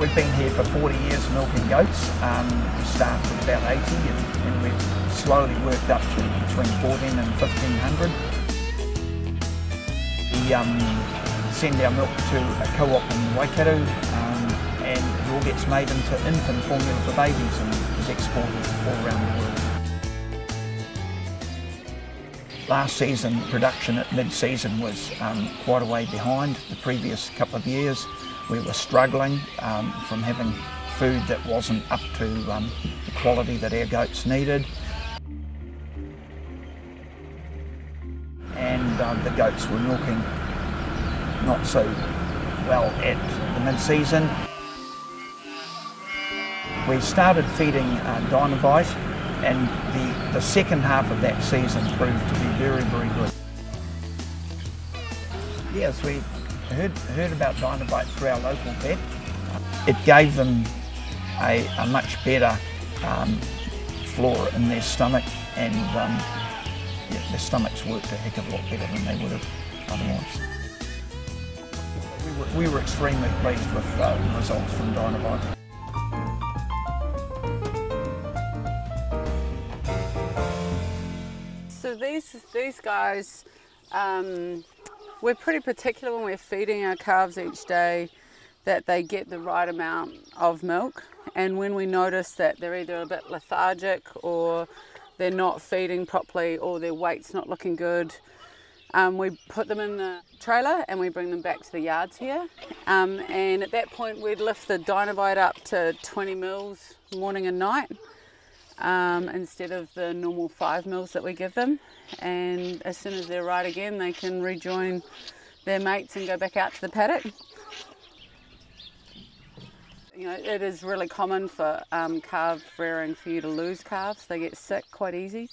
We've been here for 40 years milking goats. Um, we started at about 80 and, and we've slowly worked up to between 14 and 1500. We um, send our milk to a co-op in Waikato um, and it all gets made into infant formula for babies and is exported all around the world. Last season production at mid-season was um, quite a way behind the previous couple of years. We were struggling um, from having food that wasn't up to um, the quality that our goats needed. And um, the goats were milking not so well at the mid-season. We started feeding uh, Dynavyte and the, the second half of that season proved to be very, very good. Yes, we heard, heard about Dynavyte through our local vet. It gave them a, a much better um, flora in their stomach and um, yeah, their stomachs worked a heck of a lot better than they would have otherwise. We were, we were extremely pleased with uh, the results from Dynavyte. So these, these guys, um, we're pretty particular when we're feeding our calves each day that they get the right amount of milk. And when we notice that they're either a bit lethargic or they're not feeding properly or their weight's not looking good, um, we put them in the trailer and we bring them back to the yards here. Um, and at that point, we'd lift the Dynavyte up to 20 mils morning and night um, instead of the normal five mils that we give them. And as soon as they're right again, they can rejoin their mates and go back out to the paddock. You know, it is really common for um, calf rearing for you to lose calves. They get sick quite easy.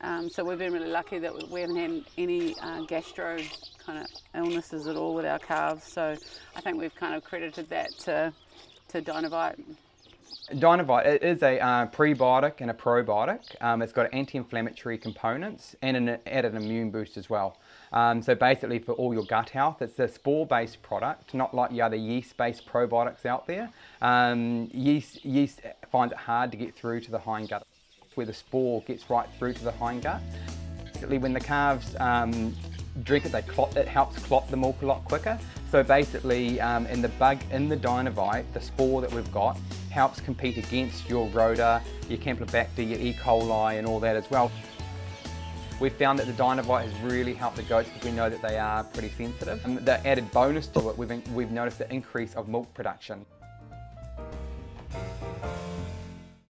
Um, so we've been really lucky that we haven't had any uh, gastro kind of illnesses at all with our calves. So I think we've kind of credited that to, to Dynavyte. Dynavyte it is a uh, prebiotic and a probiotic. Um, it's got anti-inflammatory components and an added immune boost as well. Um, so basically for all your gut health, it's a spore-based product, not like the other yeast-based probiotics out there. Um, yeast, yeast finds it hard to get through to the hind gut, where the spore gets right through to the hind gut. Basically when the calves um, drink it, they clot, it helps clot the milk a lot quicker. So basically, um, in the bug in the Dynavyte, the spore that we've got helps compete against your Rota, your Campylobacter, your E. coli and all that as well. We've found that the Dynavyte has really helped the goats because we know that they are pretty sensitive. And the added bonus to it, we've, we've noticed the increase of milk production.